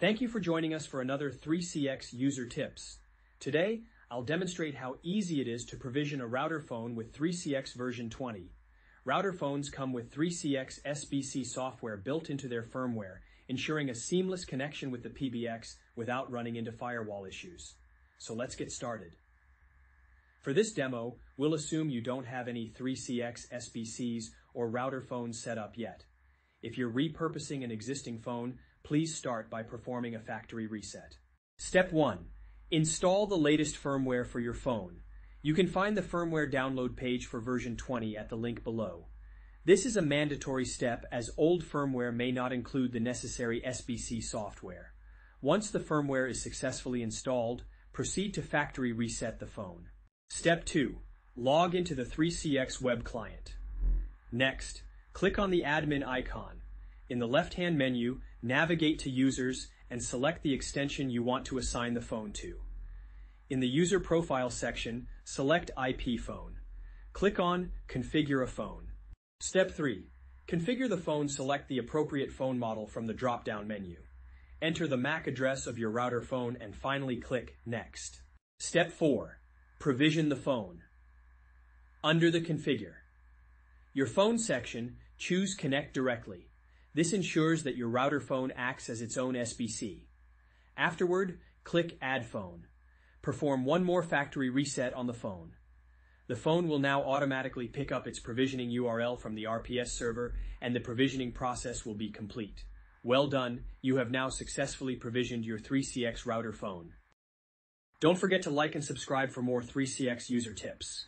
Thank you for joining us for another 3CX user tips. Today, I'll demonstrate how easy it is to provision a router phone with 3CX version 20. Router phones come with 3CX SBC software built into their firmware, ensuring a seamless connection with the PBX without running into firewall issues. So let's get started. For this demo, we'll assume you don't have any 3CX SBCs or router phones set up yet. If you're repurposing an existing phone, please start by performing a factory reset. Step 1. Install the latest firmware for your phone. You can find the firmware download page for version 20 at the link below. This is a mandatory step as old firmware may not include the necessary SBC software. Once the firmware is successfully installed, proceed to factory reset the phone. Step 2. Log into the 3CX web client. Next, click on the admin icon. In the left-hand menu, navigate to Users and select the extension you want to assign the phone to. In the User Profile section, select IP phone. Click on Configure a phone. Step 3. Configure the phone select the appropriate phone model from the drop-down menu. Enter the MAC address of your router phone and finally click Next. Step 4. Provision the phone. Under the Configure. Your phone section, choose Connect Directly. This ensures that your router phone acts as its own SBC. Afterward, click Add Phone. Perform one more factory reset on the phone. The phone will now automatically pick up its provisioning URL from the RPS server and the provisioning process will be complete. Well done, you have now successfully provisioned your 3CX router phone. Don't forget to like and subscribe for more 3CX user tips.